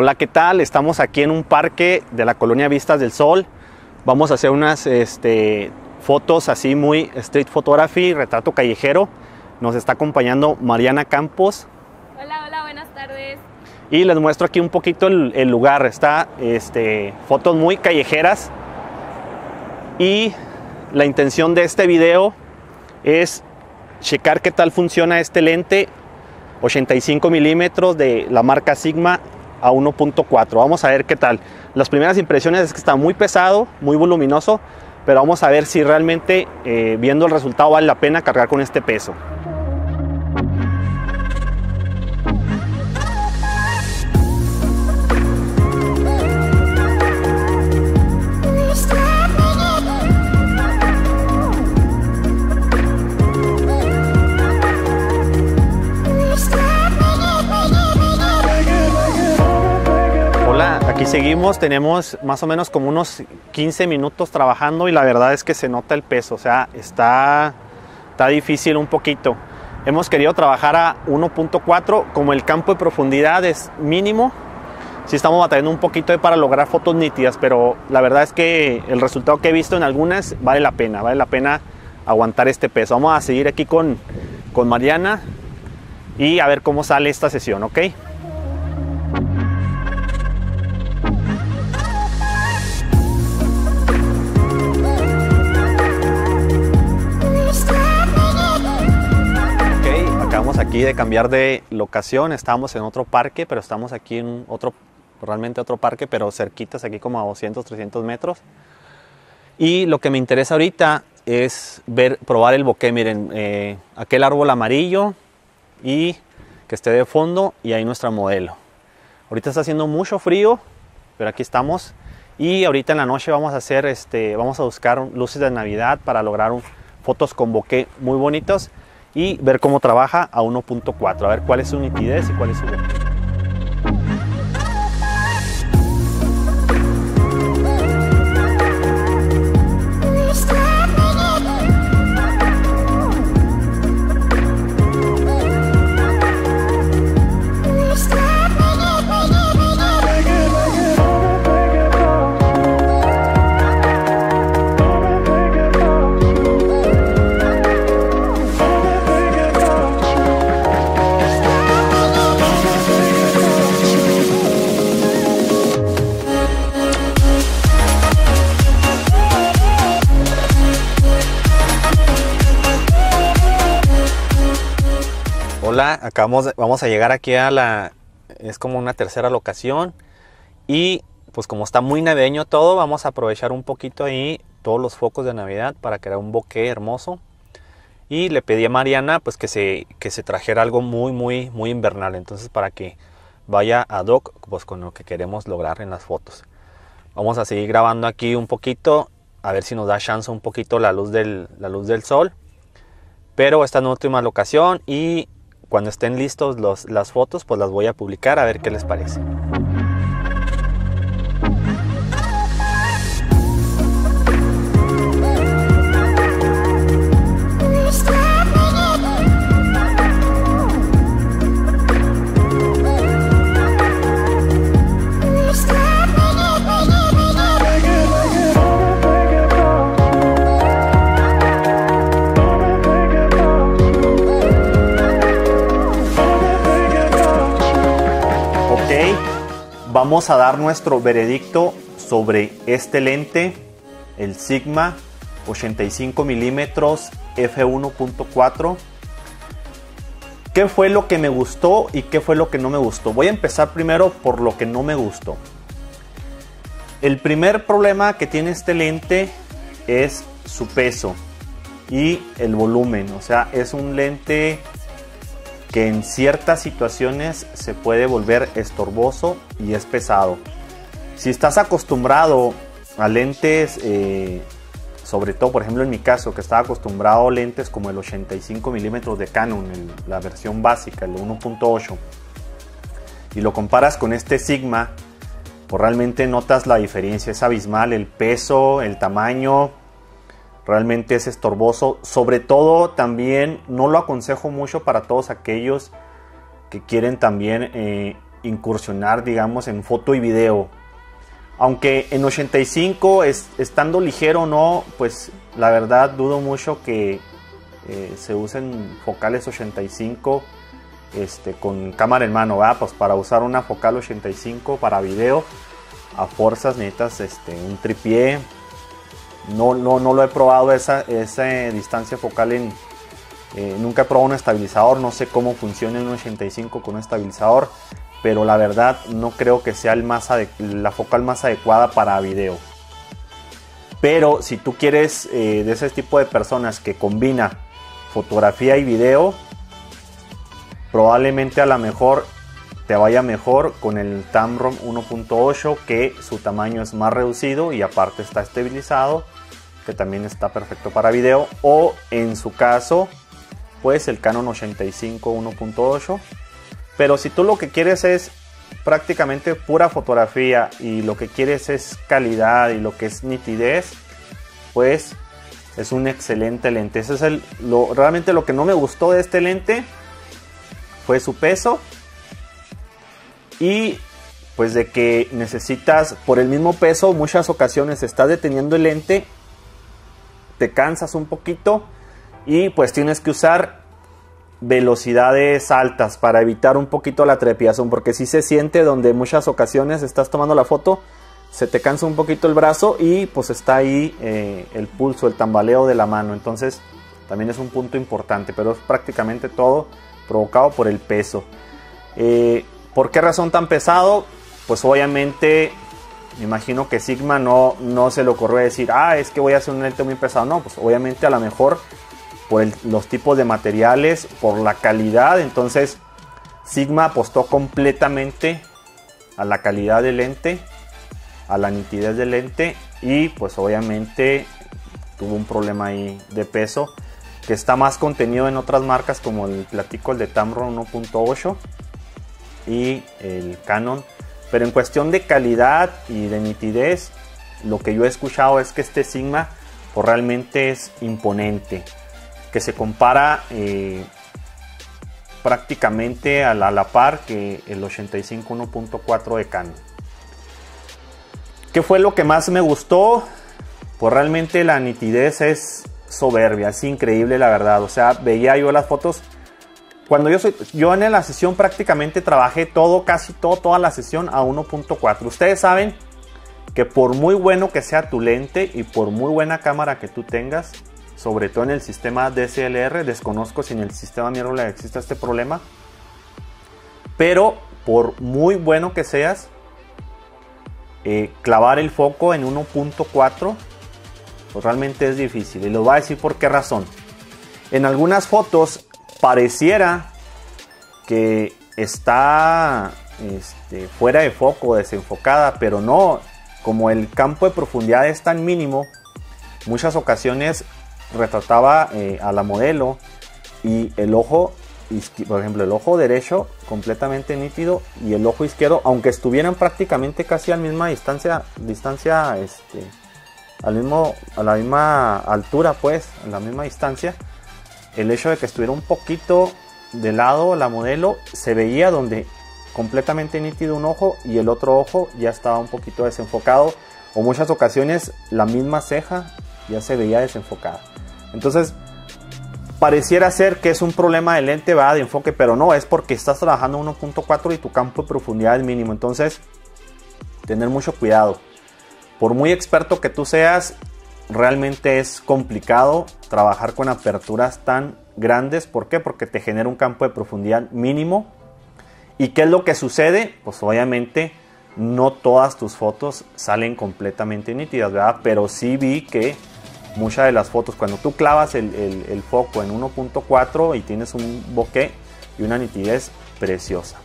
Hola, ¿qué tal? Estamos aquí en un parque de la colonia Vistas del Sol. Vamos a hacer unas este, fotos así muy street photography, retrato callejero. Nos está acompañando Mariana Campos. Hola, hola, buenas tardes. Y les muestro aquí un poquito el, el lugar. Está este, fotos muy callejeras. Y la intención de este video es checar qué tal funciona este lente 85 milímetros de la marca Sigma a 1.4. Vamos a ver qué tal. Las primeras impresiones es que está muy pesado, muy voluminoso, pero vamos a ver si realmente eh, viendo el resultado vale la pena cargar con este peso. Tenemos más o menos como unos 15 minutos trabajando y la verdad es que se nota el peso, o sea, está, está difícil un poquito. Hemos querido trabajar a 1.4, como el campo de profundidad es mínimo, sí estamos batallando un poquito para lograr fotos nítidas, pero la verdad es que el resultado que he visto en algunas vale la pena, vale la pena aguantar este peso. Vamos a seguir aquí con, con Mariana y a ver cómo sale esta sesión. Ok, de cambiar de locación, estábamos en otro parque, pero estamos aquí en otro, realmente otro parque, pero cerquitas, aquí como a 200, 300 metros. Y lo que me interesa ahorita es ver, probar el bokeh, miren, eh, aquel árbol amarillo y que esté de fondo y ahí nuestra modelo. Ahorita está haciendo mucho frío, pero aquí estamos. Y ahorita en la noche vamos a hacer, este, vamos a buscar luces de Navidad para lograr fotos con bokeh muy bonitos y ver cómo trabaja a 1.4, a ver cuál es su nitidez y cuál es su Hola, acabamos, vamos a llegar aquí a la, es como una tercera locación y pues como está muy navideño todo, vamos a aprovechar un poquito ahí todos los focos de Navidad para crear un bokeh hermoso. Y le pedí a Mariana pues que se, que se trajera algo muy, muy, muy invernal, entonces para que vaya ad hoc pues con lo que queremos lograr en las fotos. Vamos a seguir grabando aquí un poquito, a ver si nos da chance un poquito la luz del, la luz del sol. Pero esta es la última locación y cuando estén listos los- las fotos, pues las voy a publicar a ver qué les parece. Vamos a dar nuestro veredicto sobre este lente, el Sigma 85 milímetros f1.4. ¿Qué fue lo que me gustó y qué fue lo que no me gustó? Voy a empezar primero por lo que no me gustó. El primer problema que tiene este lente es su peso y el volumen. O sea, es un lente que en ciertas situaciones se puede volver estorboso y es pesado. Si estás acostumbrado a lentes, eh, sobre todo por ejemplo en mi caso, que estaba acostumbrado a lentes como el 85 milímetros de Canon, la versión básica, el 1.8, y lo comparas con este Sigma, pues realmente notas la diferencia, es abismal, el peso, el tamaño, realmente es estorboso. Sobre todo también no lo aconsejo mucho para todos aquellos que quieren también eh, incursionar, digamos, en foto y video. Aunque en 85, estando ligero o no, pues la verdad dudo mucho que eh, se usen focales 85 este, con cámara en mano, Pues para usar una focal 85 para video, a fuerzas netas, este, un tripié. No, no, no lo he probado esa, esa distancia focal en, eh, nunca he probado un estabilizador, no sé cómo funciona un 85 con un estabilizador, pero la verdad no creo que sea el más la focal más adecuada para video. Pero si tú quieres eh, de ese tipo de personas que combina fotografía y video, probablemente a lo mejor te vaya mejor con el Tamron 1.8 que su tamaño es más reducido y aparte está estabilizado que también está perfecto para video. O en su caso pues el Canon 85 1.8 pero si tú lo que quieres es prácticamente pura fotografía y lo que quieres es calidad y lo que es nitidez pues es un excelente lente. Ese es el lo, realmente lo que no me gustó de este lente fue su peso. Y pues de que necesitas por el mismo peso muchas ocasiones estás deteniendo el lente te cansas un poquito y pues tienes que usar velocidades altas para evitar un poquito la trepidación porque si se siente donde muchas ocasiones estás tomando la foto se te cansa un poquito el brazo y pues está ahí eh, el pulso el tambaleo de la mano entonces también es un punto importante pero es prácticamente todo provocado por el peso eh, ¿por qué razón tan pesado? pues obviamente me imagino que Sigma no, no se le ocurrió decir, ah, es que voy a hacer un lente muy pesado. No, pues obviamente a lo mejor por los tipos de materiales, por la calidad. Entonces Sigma apostó completamente a la calidad del lente, a la nitidez del lente y pues obviamente tuvo un problema ahí de peso que está más contenido en otras marcas como el platico el de Tamron 1.8 y el Canon pero en cuestión de calidad y de nitidez, lo que yo he escuchado es que este Sigma pues, realmente es imponente, que se compara eh, prácticamente a la, par que el 85 1.4 de Canon. ¿Qué fue lo que más me gustó? Pues realmente la nitidez es soberbia, es increíble la verdad. O sea, veía yo las fotos cuando yo soy, yo en la sesión prácticamente trabajé todo, casi todo, toda la sesión a 1.4. Ustedes saben que por muy bueno que sea tu lente y por muy buena cámara que tú tengas, sobre todo en el sistema DSLR, desconozco si en el sistema mirrorless existe este problema, pero por muy bueno que seas, eh, clavar el foco en 1.4 pues realmente es difícil y les voy a decir por qué razón. En algunas fotos pareciera que está este, fuera de foco, desenfocada, pero no, como el campo de profundidad es tan mínimo, muchas ocasiones retrataba eh, a la modelo y el ojo, por ejemplo, el ojo derecho completamente nítido y el ojo izquierdo, aunque estuvieran prácticamente casi a la misma distancia, distancia, este, al mismo, a la misma altura, pues, a la misma distancia, el hecho de que estuviera un poquito de lado la modelo, se veía donde completamente nítido un ojo y el otro ojo ya estaba un poquito desenfocado o muchas ocasiones la misma ceja ya se veía desenfocada. Entonces, pareciera ser que es un problema de lente va de enfoque, pero no, es porque estás trabajando 1.4 y tu campo de profundidad es mínimo. Entonces, tener mucho cuidado. Por muy experto que tú seas, realmente es complicado trabajar con aperturas tan grandes. ¿Por qué? Porque te genera un campo de profundidad mínimo. ¿Y qué es lo que sucede? Pues obviamente no todas tus fotos salen completamente nítidas, ¿verdad? Pero sí vi que muchas de las fotos, cuando tú clavas el, foco en 1.4 y tienes un bokeh y una nitidez preciosa.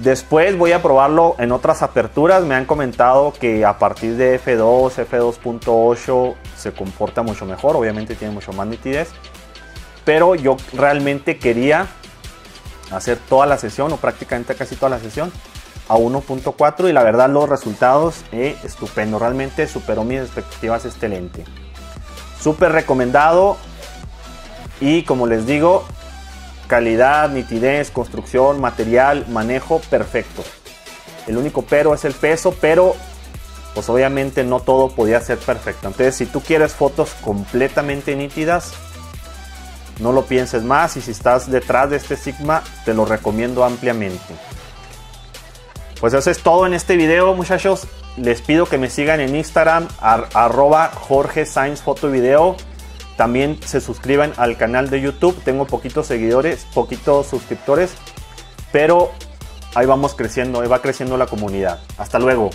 Después voy a probarlo en otras aperturas. Me han comentado que a partir de F2, F2.8 se comporta mucho mejor. Obviamente tiene mucho más nitidez. Pero yo realmente quería hacer toda la sesión o prácticamente casi toda la sesión a 1.4 y la verdad los resultados eh, estupendo. Realmente superó mis expectativas este lente. Súper recomendado y como les digo, calidad, nitidez, construcción, material, manejo, perfecto. El único pero es el peso, pero pues obviamente no todo podía ser perfecto. Entonces si tú quieres fotos completamente nítidas, no lo pienses más y si estás detrás de este Sigma, te lo recomiendo ampliamente. Pues eso es todo en este video muchachos. Les pido que me sigan en Instagram, arroba Jorge Sainz Foto Video. También se suscriban al canal de YouTube. Tengo poquitos seguidores, poquitos suscriptores. Pero ahí vamos creciendo, ahí va creciendo la comunidad. Hasta luego.